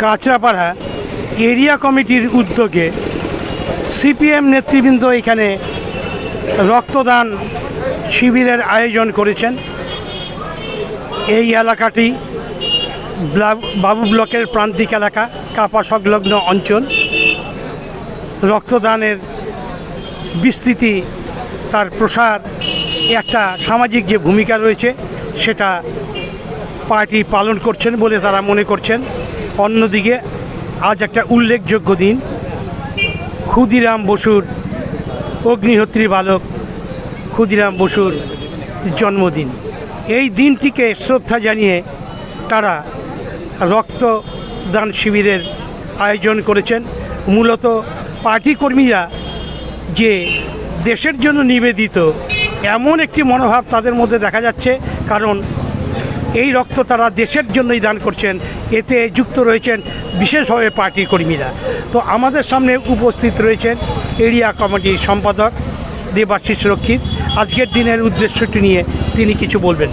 Kanchrapara area কমিটির উদ্যোগে CPM নেতৃবৃন্দ এখানে রক্তদান শিবিরের আয়োজন করেছেন। এই এলাকাটি বাবু ব্লকের প্রান্তিক এলাকা, কাপা সংলগ্ন অঞ্চল। রক্তদানের বিস্তৃতি তার প্রসার একটা সামাজিক যে ভূমিকা রয়েছে, সেটা পার্টি পালন করছেন বলে তারা মনে করছেন। অন্যদিকে আজ একটা উল্লেখযোগ্য দিন। ক্ষুদিরাম বসুর অগ্নিহোত্রী বালক ক্ষুদিরাম বসুর জন্মদিন। এই দিনটিকে শ্রদ্ধা জানিয়ে তারা রক্তদান শিবিরের আয়োজন করেছেন। মূলত পার্টি কর্মীরা যে দেশের জন্য নিবেদিত এমন একটি মনোভাব তাদের মধ্যে দেখা যাচ্ছে, কারণ এই রক্ত তারা দেশের জন্যই দান করছেন। এতে যুক্ত রয়েছেন বিশেষভাবে পার্টি কর্মীরা। তো আমাদের সামনে উপস্থিত রয়েছেন এরিয়া কমিটির সম্পাদক দেবাশিস রক্ষিত। আজকের দিনের উদ্দেশ্যটি নিয়ে তিনি কিছু বলবেন।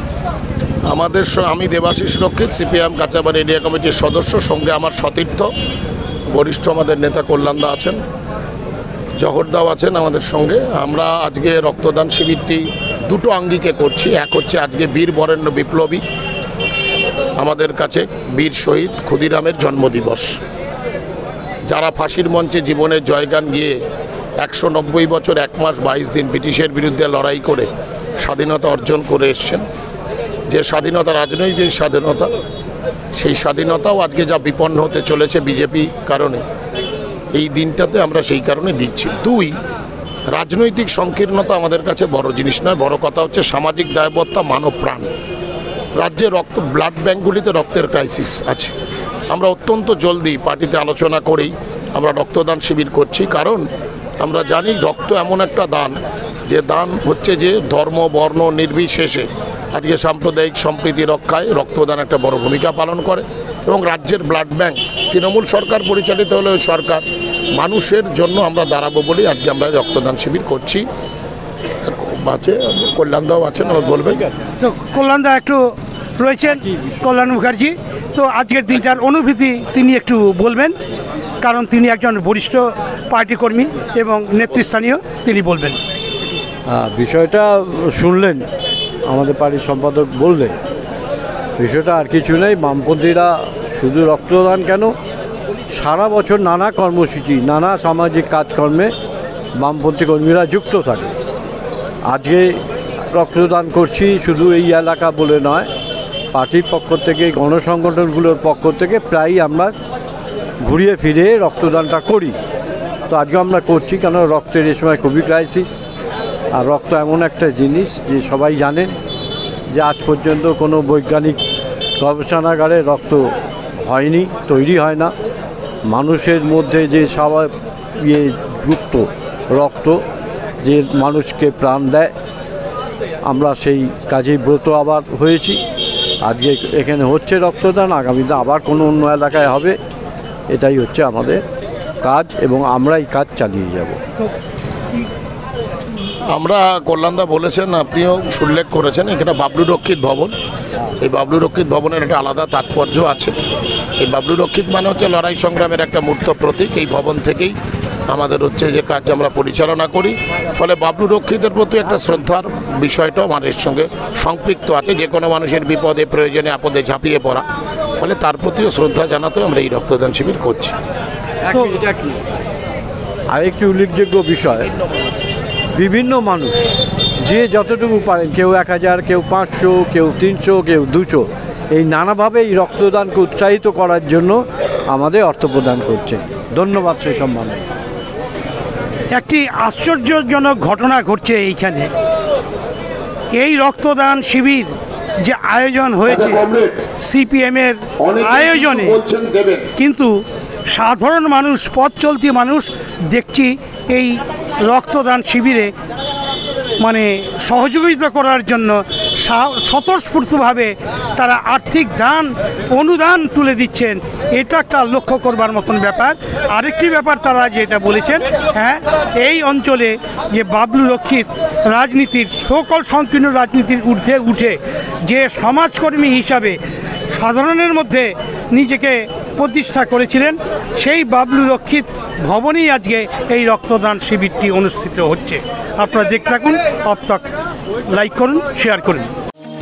আমাদের আমি দেবাশিস রক্ষিত সিপিএম কাঁচাবাড়ি এরিয়া কমিটির সদস্য, সঙ্গে আমার সতীর্থ, বরিষ্ঠ আমাদের নেতা কল্যাণদা আছেন জহরদাও আছেন আমাদের সঙ্গে। আমরা আজকে রক্তদান শিবিরটি দুটো আঙ্গিকে করছি। এক হচ্ছে আজকে বীর বরেণ্য বিপ্লবী আমাদের কাছে বীর শহীদ ক্ষুদিরামের জন্মদিবস। যারা ফাঁসির মঞ্চে জীবনের জয়গান গিয়ে একশো নব্বই বছর এক মাস বাইশ দিন ব্রিটিশের বিরুদ্ধে লড়াই করে স্বাধীনতা অর্জন করে এসছেন, যে স্বাধীনতা, রাজনৈতিক স্বাধীনতা, সেই স্বাধীনতাও আজকে যা বিপন্ন হতে চলেছে বিজেপি কারণে, এই দিনটাতে আমরা সেই কারণে দিচ্ছি। দুই, রাজনৈতিক সংকীর্ণতা আমাদের কাছে বড় জিনিস নয়, বড় কথা হচ্ছে সামাজিক দায়বদ্ধতা মানব প্রাণ। রাজ্যে রক্ত ব্লাড ব্যাঙ্কগুলিতে রক্তের ক্রাইসিস আছে। আমরা অত্যন্ত জলদি পার্টিতে আলোচনা করেই আমরা রক্তদান শিবির করছি। কারণ আমরা জানি রক্ত এমন একটা দান, যে দান হচ্ছে যে ধর্ম, বর্ণ নির্বিশেষে আজকে সাম্প্রদায়িক সম্প্রীতি রক্ষায় রক্তদান একটা বড় ভূমিকা পালন করে এবং রাজ্যের ব্লাড ব্যাংক তৃণমূল সরকার পরিচালিত হলেও সরকার মানুষের জন্য আমরা দাঁড়াবো বলেই আজকে আমরা রক্তদান শিবির করছি। আছে কল্যাণদাও আছেন বলবেন। কল্যাণদা, একটু রয়েছেন কল্যাণ মুখার্জি। তো আজকের দিনটার অনুভূতি তিনি একটু বলবেন, কারণ তিনি একজন বরিষ্ঠ পার্টি কর্মী এবং নেতৃস্থানীয়, তিনি বলবেন। বিষয়টা শুনলেন, আমাদের পার্টির সম্পাদক বললেন। বিষয়টা আর কিছু নেই, বামপন্থীরা শুধু রক্তদান কেন? সারা বছর নানা কর্মসূচি, নানা সামাজিক কাজকর্মে বামপন্থী কর্মীরা যুক্ত থাকে। আজকে রক্তদান করছি শুধু এই এলাকা বলে নয় পার্টির পক্ষ থেকে, গণসংগঠনগুলোর পক্ষ থেকে প্রায়ই আমরা ঘুরিয়ে ফিরে রক্তদানটা করি। তো আজকে আমরা করছি, কেন রক্তের এই সময় খুবই ক্রাইসিস আর রক্ত এমন একটা জিনিস যে সবাই জানেন যে আজ পর্যন্ত কোনো বৈজ্ঞানিক গবেষণাগারে রক্ত হয়নি, তৈরি হয় না। মানুষের মধ্যে যে স্বাভাবিক ইয়ে যুক্ত রক্ত, যে মানুষকে প্রাণ দেয়, আমরা সেই কাজেই ব্রত আবার হয়েছি। আজকে এখানে হচ্ছে রক্তদান, আগামীতে আবার কোনো অন্য এলাকায় হবে, এটাই হচ্ছে আমাদের কাজ এবং আমরা এই কাজ চালিয়ে যাব। আমরা কল্যাণদা বলেছেন, আপনিও উল্লেখ করেছেন, এখানে বাবলু রক্ষিত ভবন। এই বাবলু রক্ষিত ভবনের একটা আলাদা তাৎপর্য আছে। এই বাবলু রক্ষিত মানে হচ্ছে লড়াই সংগ্রামের একটা মূর্ত প্রতীক, এই ভবন থেকেই আমাদের হচ্ছে যে কাজ আমরা পরিচালনা করি। ফলে বাবলু রক্ষিতের প্রতি একটা শ্রদ্ধার বিষয়টাও মানুষের সঙ্গে সম্পৃক্ত আছে। যে কোনো মানুষের বিপদে প্রয়োজনে আপদে ঝাঁপিয়ে পড়া। ফলে তার প্রতিও শ্রদ্ধা জানাতেও আমরা এই রক্তদান শিবির করছি। আরেকটি উল্লেখযোগ্য বিষয়। বিভিন্ন মানুষ যে যতটুকু পারেন কেউ এক হাজার কেউ পাঁচশো কেউ তিনশো কেউ দুশো এই নানাভাবে এই রক্তদানকে উৎসাহিত করার জন্য আমাদের অর্থ প্রদান করছে। ধন্যবাদ সেই সম্মানে একটি আশ্চর্যজনক ঘটনা ঘটছে এইখানে। এই রক্তদান শিবির যে আয়োজন হয়েছে সিপিএমের আয়োজনে কিন্তু সাধারণ মানুষ পথ চলতি মানুষ দেখছি এই রক্তদান শিবিরে মানে সহযোগিতা করার জন্য স্বতঃস্ফূর্তভাবে তারা আর্থিক দান, অনুদান তুলে দিচ্ছেন। এটা একটা লক্ষ্য করবার মতন ব্যাপার। আরেকটি ব্যাপার তারা যেটা বলেছেন হ্যাঁ এই অঞ্চলে যে বাবলু রক্ষিত রাজনীতির, সকল সংকীর্ণ রাজনীতির ঊর্ধ্বে উঠে যে সমাজকর্মী হিসাবে সাধারণের মধ্যে নিজেকে প্রতিষ্ঠা করেছিলেন, সেই বাবলু রক্ষিত ভবনেই আজকে এই রক্তদান শিবিরটি অনুষ্ঠিত হচ্ছে। আপনারা দেখতে থাকুন অপতক লাইক করুন শেয়ার করুন।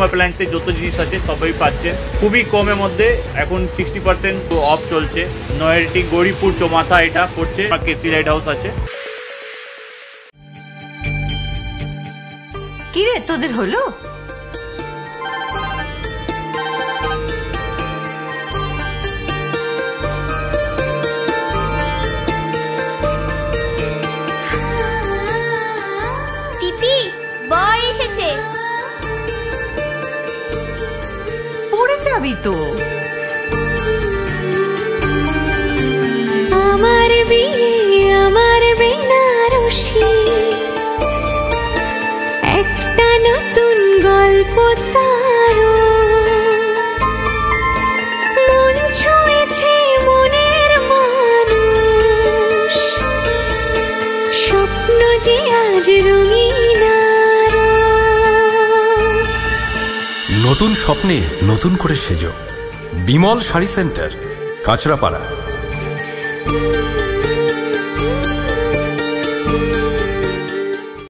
home অ্যাপ্লায়েন্সের যত জিনিস আছে, সবই পাচ্ছে। খুবই কমের মধ্যে, এখন সিক্সটি পার্সেন্ট অফ চলছে। নয়ারটি গৌরীপুর চোমাথা এটা পড়ছে কেসি লাইট হাউস আছে। কিরে, তোদের হলো? পড়ে নতুন স্বপ্নে নতুন করে সেজ। বিমল শাড়ি সেন্টার কাঁচরাপাড়া।